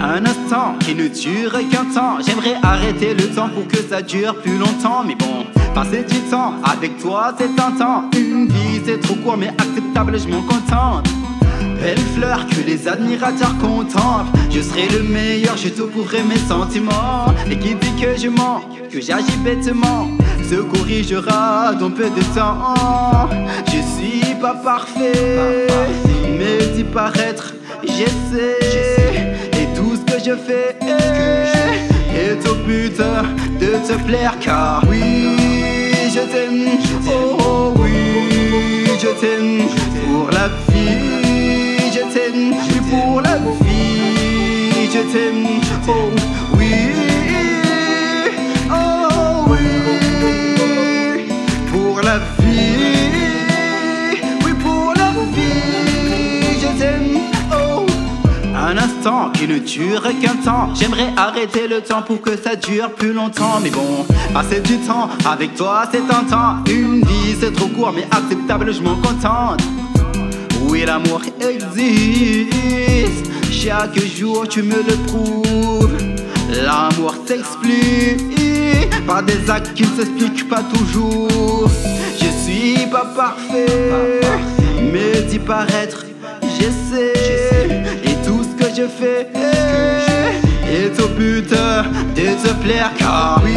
Un instant qui ne dure qu'un temps. J'aimerais arrêter le temps pour que ça dure plus longtemps. Mais bon, passer du temps avec toi c'est un temps. Une vie c'est trop court mais acceptable, je m'en contente. Belle fleur que les admirateurs contemplent. Je serai le meilleur, je te pourrai mes sentiments. Et qui dit que je mens, que j'agis bêtement, se corrigera dans peu de temps. Je suis pas parfait, mais d'y paraître, j'essaie. Et tout ce que je fais est au but de te plaire. Car oui, je t'aime, oh, oh oui, je t'aime pour la vie je t'aime, pour la vie, je t'aime, oh oui, Instant qui ne dure qu'un temps, j'aimerais arrêter le temps pour que ça dure plus longtemps, mais bon, passer du temps avec toi c'est un temps, une vie c'est trop court mais acceptable, je m'en contente. Oui, l'amour existe. Chaque jour, tu me le prouves. L'amour s'explique par des actes qui ne s'expliquent pas toujours. Je suis pas parfait, mais d'y paraître, j'essaie. Et que je fais est au but de te plaire. Car oui,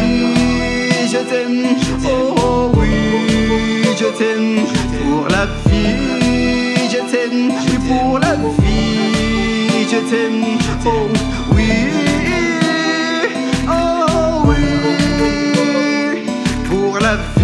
je t'aime. Oh, oh oui, je t'aime pour la vie oui pour la vie, je t'aime, oh oui, oh oui, pour la vie,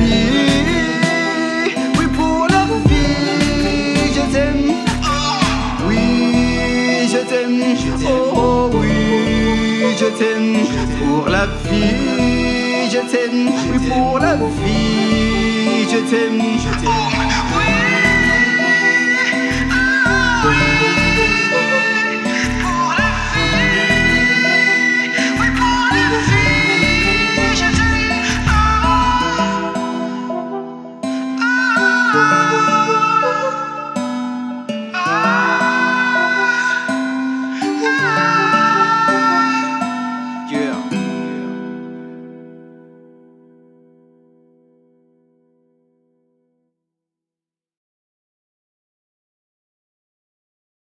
pour la vie, je t'aime, pour la vie, je t'aime.